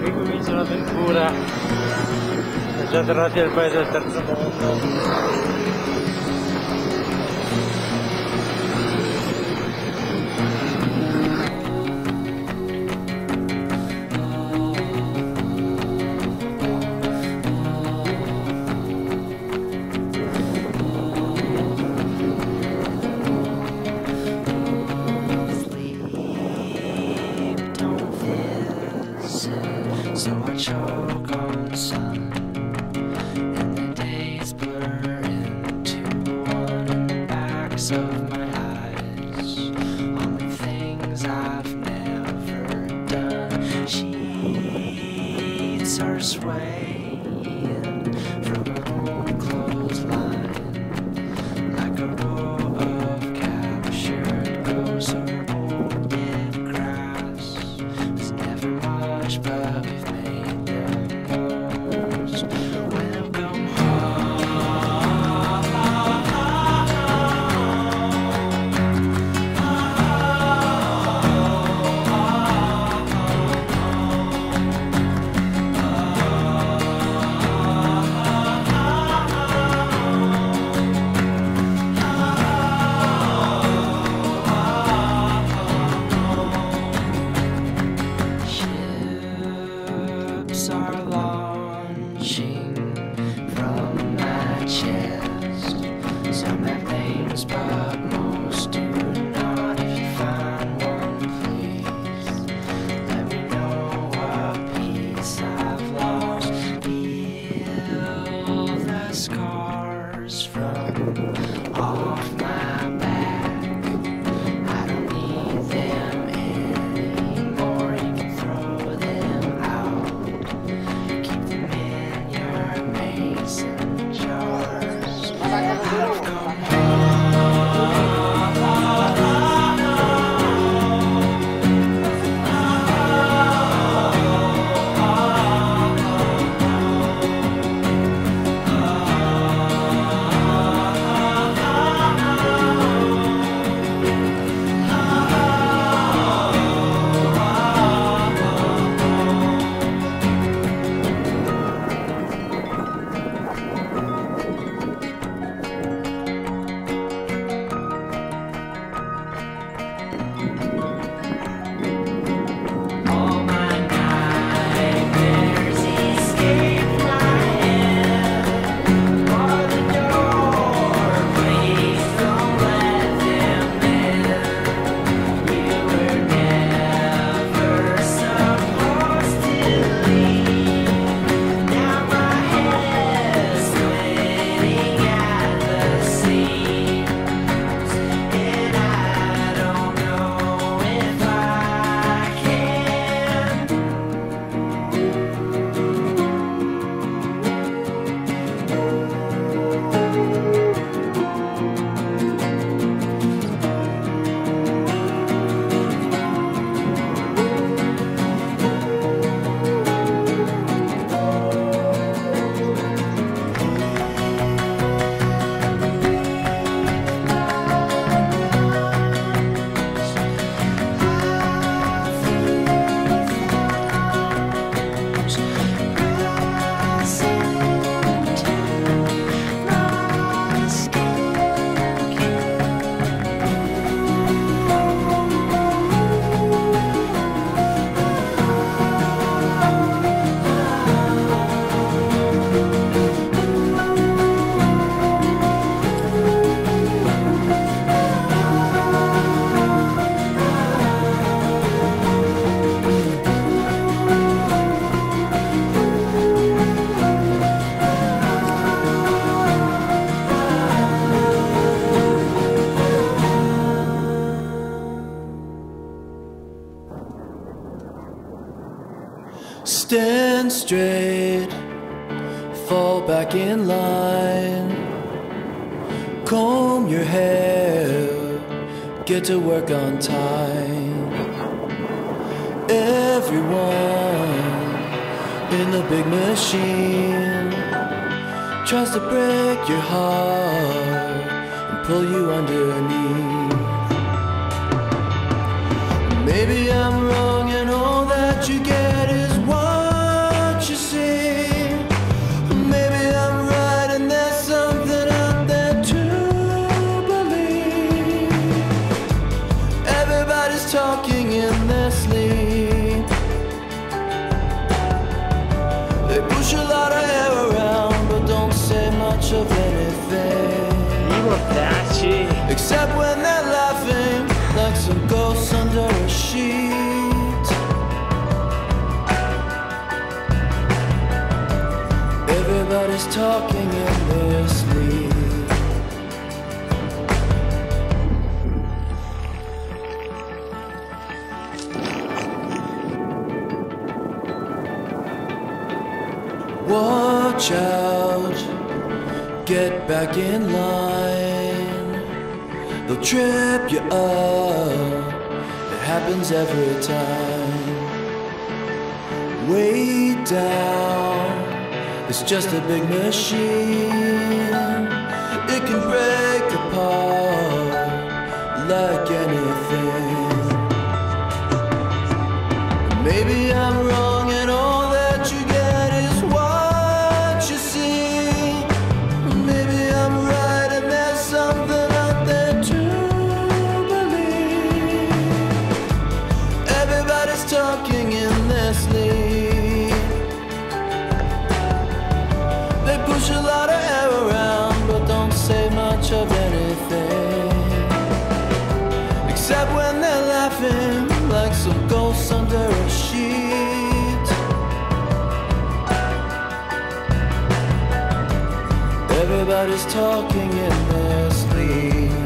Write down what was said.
Ricomincia l'avventura. È già tornati al paese del terzo mondo. So I choke on the sun. And the days blur into one in the backs of my eyes. Only things I've never done. Sheets are swaying from much, but we've made straight, fall back in line. Comb your hair, get to work on time. Everyone in the big machine tries to break your heart and pull you underneath. Maybe I'm wrong Except when they're laughing like some ghosts under a sheet. Everybody's talking in their sleep. Watch out, get back in line. They'll trip you up, it happens every time. Way down, it's just a big machine. It can break apart like anything. Maybe I'm wrong Everybody's talking in their sleep.